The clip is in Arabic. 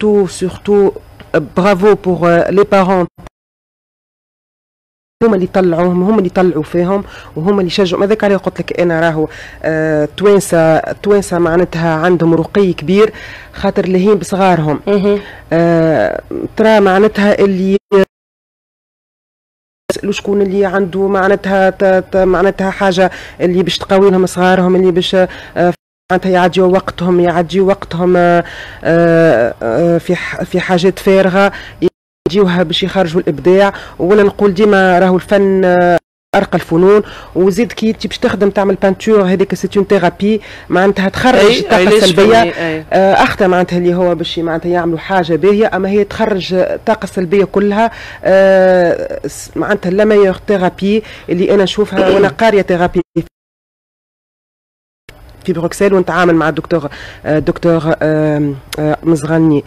surtout surtout bravo pour les parents. هما اللي يطلعوهم هما اللي يطلعوا فيهم وهما اللي يشجعوا هذاك عليه قلت لك أنا راهو آه توانسه توانسه معناتها عندهم رقي كبير خاطر لهين بصغارهم آه ترى معناتها اللي يسالوا شكون اللي عنده معناتها معناتها حاجة اللي باش تقوي لهم صغارهم اللي باش آه معناتها يعديوا وقتهم يعديوا وقتهم آه آه في في حاجات فارغة يجيوها باش يخرجوا الإبداع. ولا نقول ديما راهو الفن أرقى الفنون. وزيد كي باش تخدم تعمل peinture هذيك c'est une thérapie معناتها تخرج الطاقه السلبيه اخته معناتها اللي هو باش معناتها يعملوا حاجة باهية. أما هي تخرج الطاقه السلبيه كلها معناتها la meilleure thérapie اللي أنا نشوفها. وأنا قارية thérapie في بروكسل ونتعامل مع الدكتور دكتور مزغني